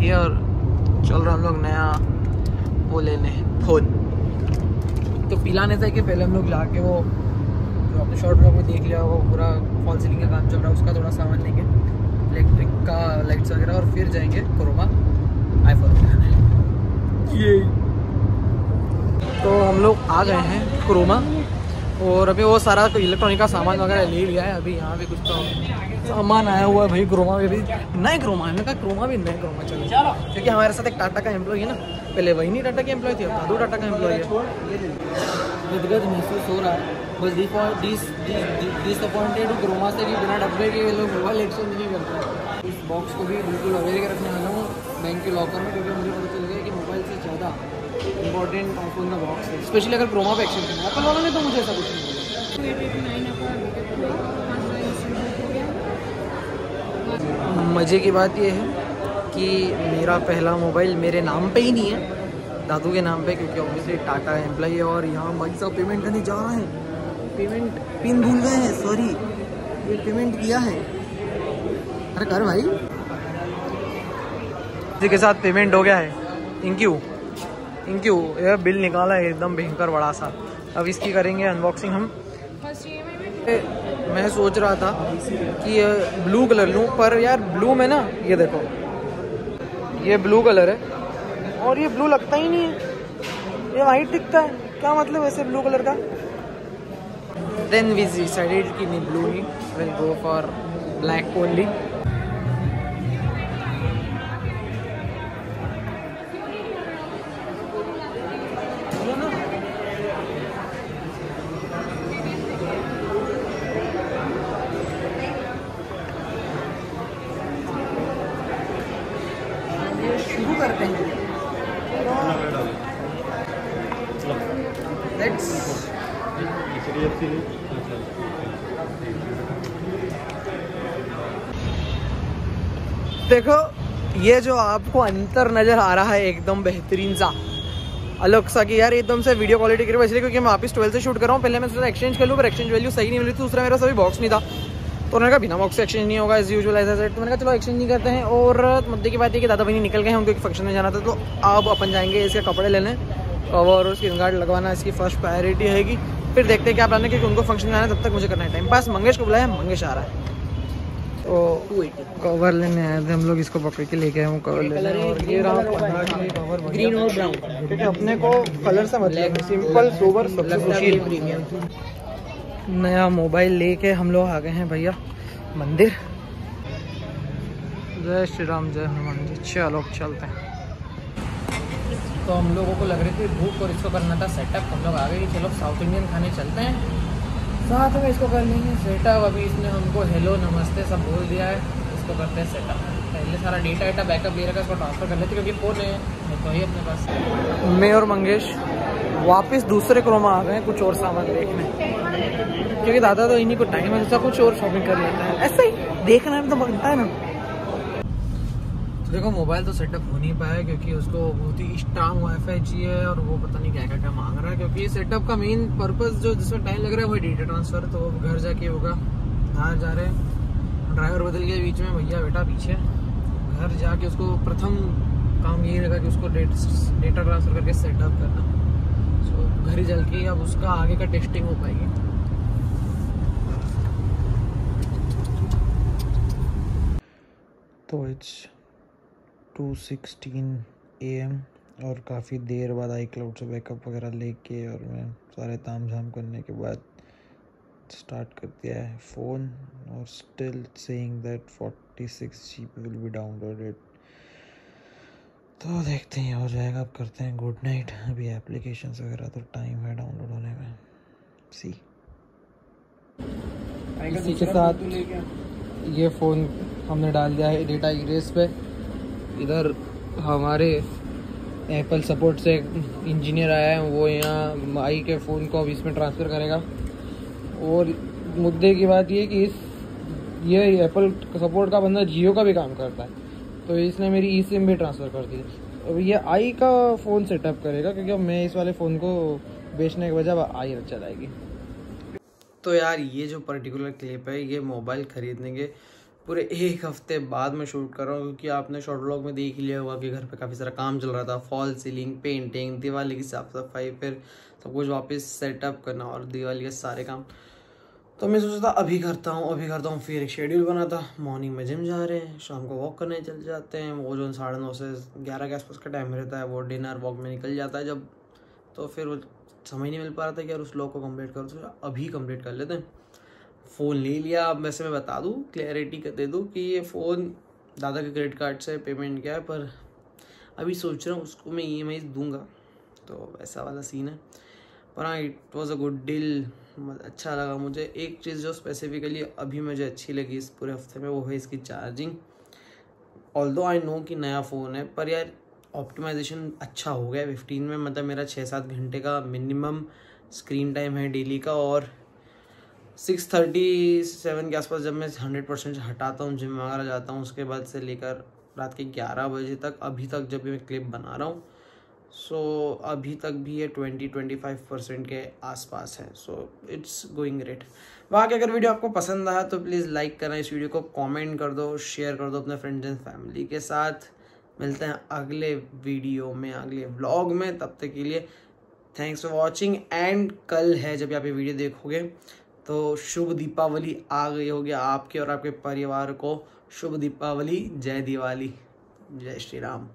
हम लोग नया वो लेने, फ़ोन। तो पिलाने से कि पहले हम लोग जाके वो जो आपने शॉर्ट ब्लॉग में देख लिया, वो पूरा फॉल सीलिंग का काम चल रहा है उसका थोड़ा सामान लेंगे। इलेक्ट्रिक का लाइट्स वगैरह और फिर जाएँगे कोरोमा आईफोन ये तो हम लोग आ गए हैं क्रोमा और अभी वो सारा इलेक्ट्रॉनिक का सामान वगैरह ले लिया है, अभी यहाँ पे कुछ तो सामान आया हुआ है भाई क्रोमा में भी नए क्रोमा है कहा क्रोमा भी नए क्रोमा चलो। क्योंकि हमारे साथ एक टाटा का एम्प्लॉय है ना, पहले वही नहीं टाटा की एम्प्लॉय थी दो टाटा का एम्प्लॉय है। महसूस हो रहा है, बस डिसअपॉइंटेड क्रोमा से भी बिना डब्बे के लोग मोबाइल एक्सचेंज नहीं करते। इस बॉक्स को भी बिल्कुल अवेयर के रखने वाला हूँ बैंक के लॉकर में, क्योंकि मुझे पता चल गया कि ज़्यादा इंपॉर्टेंट आईफोन का बॉक्स है। स्पेशली अगर क्रोमा पे एक्सचेंज करना एप्पल वालों ने तो मुझे ऐसा कुछ नहीं बोला। मज़े की बात यह है कि मेरा पहला मोबाइल मेरे नाम पे ही नहीं है, दादू के नाम पे, क्योंकि ऑब्वियसली टाटा एम्प्लॉई है और यहाँ भाई साहब पेमेंट करने जा रहे हैं। पेमेंट पिन भूल गए हैं सॉरी ये पेमेंट किया है। अरे कर भाई। जी के साथ पेमेंट हो गया है। थैंक यू थैंक यू ये बिल निकाला है, एकदम भयंकर बड़ा सा। अब इसकी करेंगे अनबॉक्सिंग हम। मैं सोच रहा था कि ब्लू कलर लूँ, पर यार ब्लू में ना, ये देखो। ये ब्लू कलर है। और ये ब्लू लगता ही नहीं है। ये वाइट दिखता है। क्या मतलब ऐसे ब्लू कलर का? देन वी डिसाइडेड कि नहीं blue he. Will go for black only देखो, ये जो आपको अंतर नज़र आ रहा है, एकदम बेहतरीन सा। अलग सा कि यार, एकदम से वीडियो क्वालिटी की इसलिए क्योंकि मैं वापस ट्वेल्थ से शूट कर रहा हूँ। पहले मैं सोचा एक्सचेंज कर लूँ, पर एक्सचेंज वैल्यू सही नहीं मिली थी। दूसरा मेरा सभी बॉक्स नहीं था। तो उन्होंने कहा, बिना बॉक्स से एक्सचेंज नहीं होगा एज यूजल एज एज तो मैंने कहा, चलो एक्सचेंज नहीं करते हैं। और मुद्दे की बात है कि दादा भाई निकल गए हैं, उनको एक फ़ंक्शन में जाना था। तो अब अपन जाएँगे, इसके कपड़े लेने। और स्क्रीन गार्ड लगवाना इसकी फ़र्स्ट प्रायोरिटी रहेगी। फिर देखते हैं क्या प्लान है क्योंकि उनको फ़ंक्शन में जाना है तब तक मुझे करना है टाइम पास मंगेश को बुलाया मंगेश आ रहा है। तो कवर लेने आए थे हम लोग इसको पकड़ के लेके आए कवर लेने और ये रहा पंद्रह के लिए कवर ग्रीन और ब्राउन क्योंकि अपने को कलर से मतलब सिंपल सोबर नया मोबाइल लेके हम लोग आ गए हैं भैया मंदिर। जय श्री राम जय हनुमान जी। चलो चलते हैं। तो हम लोगों को लग रही थी भूख और इसको करना था सेटअप हम लोग आ गए चलो साउथ इंडियन खाने चलते हैं। साथ में इसको कर लेंगे सेटअप अभी इसने हमको हेलो नमस्ते सब बोल दिया है। इसको करते हैं सेटअप पहले सारा डेटा वेटा बैकअप ले रखा, इसको ट्रांसफ़र कर लेते क्योंकि फ़ोन है। तो ही अपने पास। मैं और मंगेश वापस दूसरे क्रोमा आ गए हैं कुछ और सामान देखने। क्योंकि दादा तो इन्हीं को टाइम है कुछ और शॉपिंग कर लेता है। ऐसे ही देखना तो बनता है ना। देखो मोबाइल तो सेटअप हो नहीं पाया क्योंकि उसको बहुत ही स्ट्रांग वाईफाई चाहिए और वो पता नहीं क्या क्या क्या मांग रहा है क्योंकि सेटअप का मेन पर्पस जो जिसमें टाइम लग रहा है वो डेटा ट्रांसफ़र तो घर जाके होगा। बाहर जा रहे हैं। ड्राइवर बदल गया बीच में, भैया, बेटा, पीछे। घर जाके उसको प्रथम काम यही रहेगा कि उसको डेटा ट्रांसफ़र करके सेटअप करना। सो घर ही जल के अब उसका आगे का टेस्टिंग हो पाएगी। तो it's two sixteen A M और काफ़ी देर बाद आई क्लाउड से बैकअप वगैरह लेके और मैं सारे ताम झाम करने के बाद स्टार्ट कर दिया है फ़ोन और still saying that forty six G B will be downloaded तो देखते हैं, हो जाएगा, अब करते हैं गुड नाइट अभी एप्लीकेशन वगैरह तो टाइम है डाउनलोड होने में. सी इसी के साथ ये फ़ोन हमने डाल दिया है डेटा इरेज पे. इधर हमारे एप्पल सपोर्ट से इंजीनियर आया है, वो यहाँ आई के फ़ोन को अब इसमें ट्रांसफ़र करेगा। और मुद्दे की बात ये कि इस, ये एप्पल सपोर्ट का बंदा जियो का भी काम करता है तो इसने मेरी ई सिम भी ट्रांसफ़र कर दी। अब ये आई का फ़ोन सेटअप करेगा, क्योंकि अब मैं इस वाले फ़ोन को बेचने के बजाय आई चलाएगी। तो यार, ये जो पर्टिकुलर क्लिप है, ये मोबाइल ख़रीदने के पूरे एक हफ़्ते बाद मैं शूट कर रहा हूँ, क्योंकि आपने शॉर्ट ब्लॉग में देख ही लिया होगा कि घर पे काफ़ी सारा काम चल रहा था। फॉल सीलिंग पेंटिंग दिवाली की साफ़ सफ़ाई, फिर सब कुछ वापस सेटअप करना और दिवाली के सारे काम। तो मैं सोचा था, अभी करता हूँ, अभी करता हूँ, फिर एक शेड्यूल बना था मॉर्निंग में जिम जा रहे हैं, शाम को वॉक करने चल जाते हैं। वो जो साढ़े नौ से ग्यारह के आसपास का टाइम रहता है, वो डिनर वॉक में निकल जाता है जब। तो फिर वो समय नहीं मिल पा रहा था कि यार उस लॉग को कंप्लीट करो तो अभी कंप्लीट कर लेते हैं। फ़ोन ले लिया। अब वैसे मैं बता दूँ क्लैरिटी कर दे दूँ कि ये फ़ोन दादा के क्रेडिट कार्ड से पेमेंट किया है, पर अभी सोच रहा हूँ उसको मैं ई एम आई दूँगा। तो ऐसा वाला सीन है। पर हाँ it was a good deal अच्छा लगा मुझे। एक चीज़ जो स्पेसिफिकली अभी मुझे अच्छी लगी इस पूरे हफ़्ते में, वो है इसकी चार्जिंग ऑल दो आई नो कि नया फ़ोन है, पर यार ऑप्टिमाइजेशन अच्छा हो गया फिफ्टीन में मतलब मेरा छः सात घंटे का मिनिमम स्क्रीन टाइम है डेली का, और सिक्स थर्टी सेवन के आसपास जब मैं हंड्रेड परसेंट हटाता हूँ जिम वगैरह जाता हूँ उसके बाद से लेकर रात के ग्यारह बजे तक अभी तक जब भी मैं क्लिप बना रहा हूँ सो so, अभी तक भी ये ट्वेंटी ट्वेंटी फाइव परसेंट के आसपास है सो इट्स गोइंग ग्रेट बाकी अगर वीडियो आपको पसंद आया तो प्लीज़ लाइक करना इस वीडियो को कमेंट कर दो शेयर कर दो अपने फ्रेंड्स एंड फैमिली के साथ। मिलते हैं अगले वीडियो में अगले व्लॉग में तब तक के लिए थैंक्स फॉर वॉचिंग एंड कल है जब आप ये वीडियो देखोगे। तो शुभ दीपावली आ गई होगी आपके और आपके परिवार को। शुभ दीपावली, जय दिवाली। जय श्री राम।